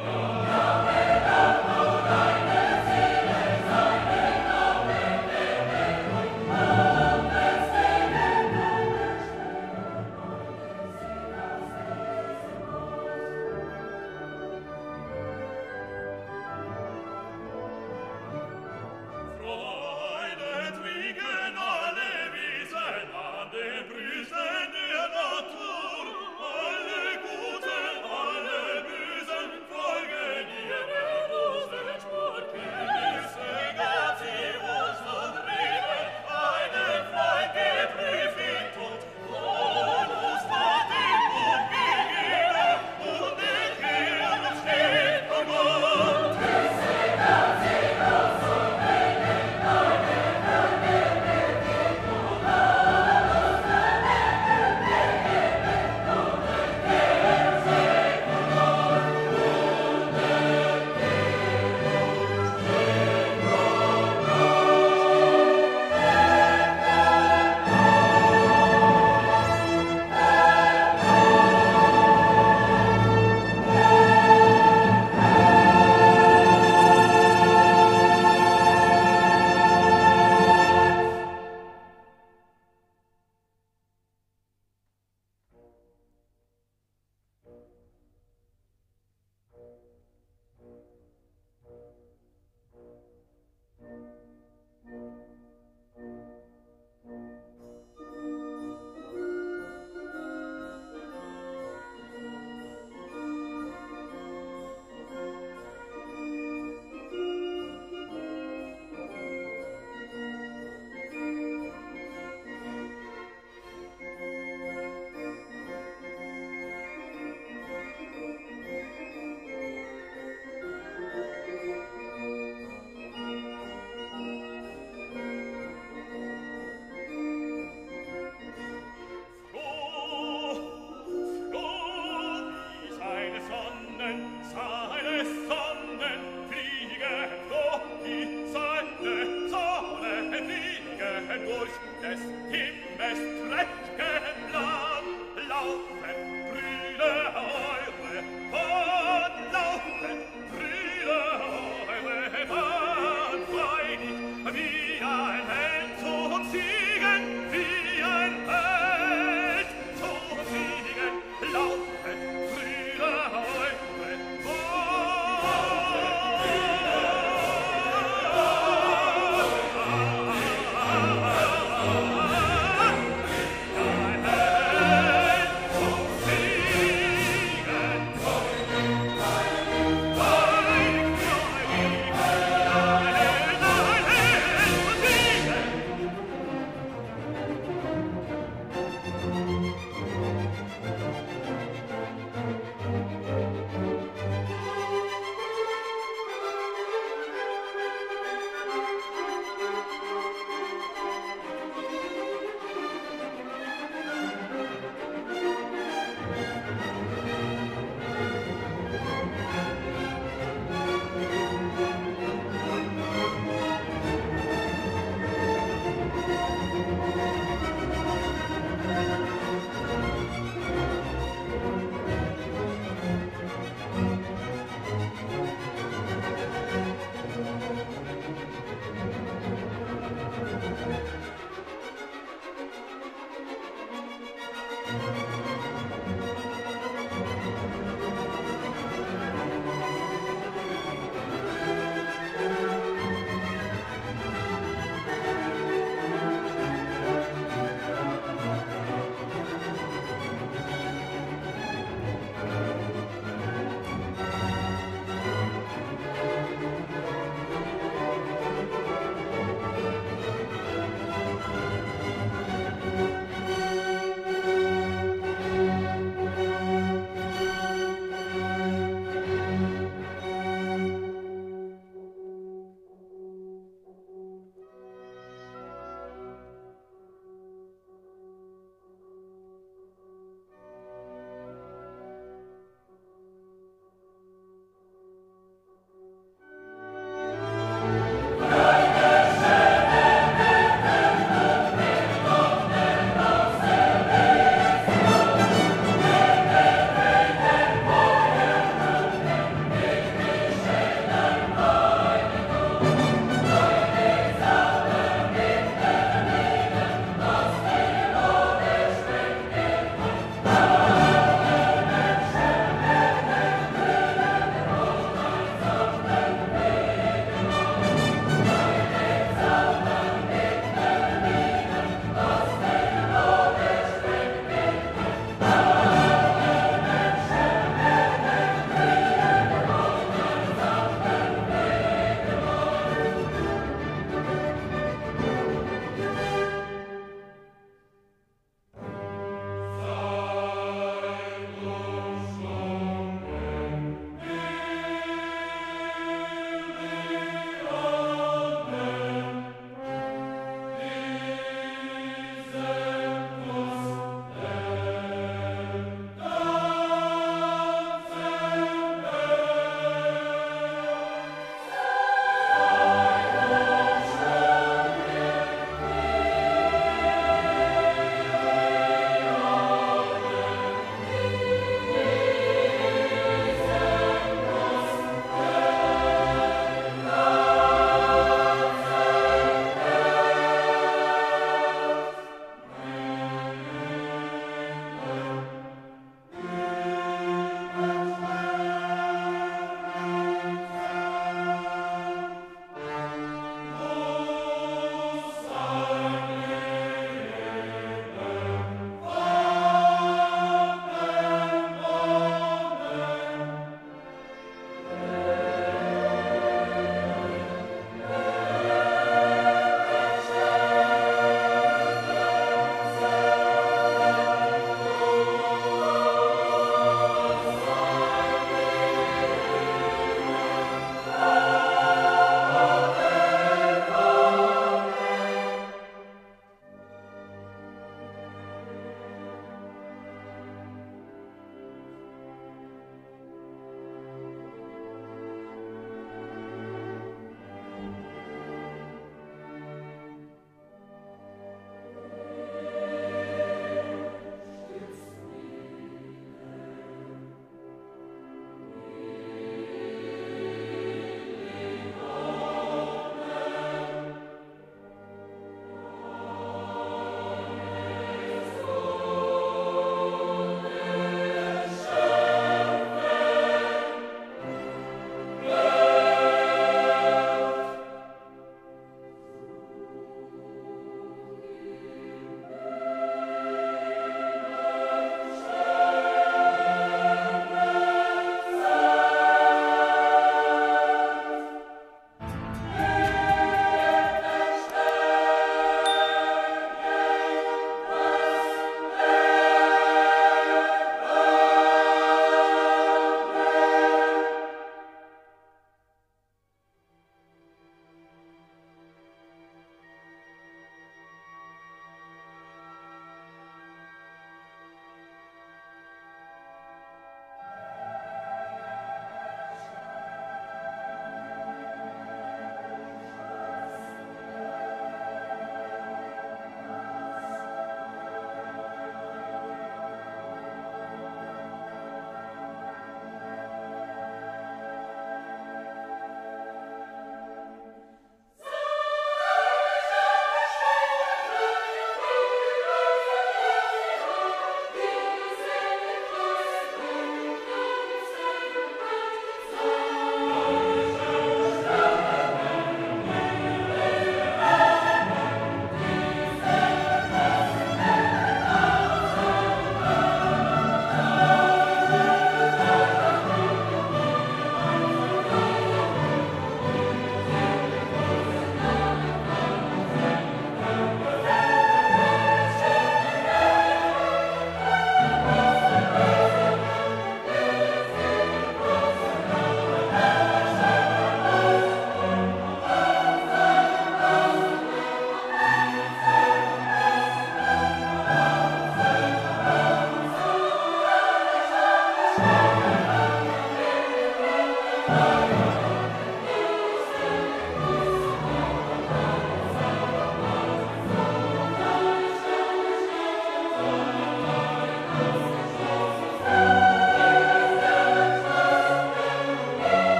Amen.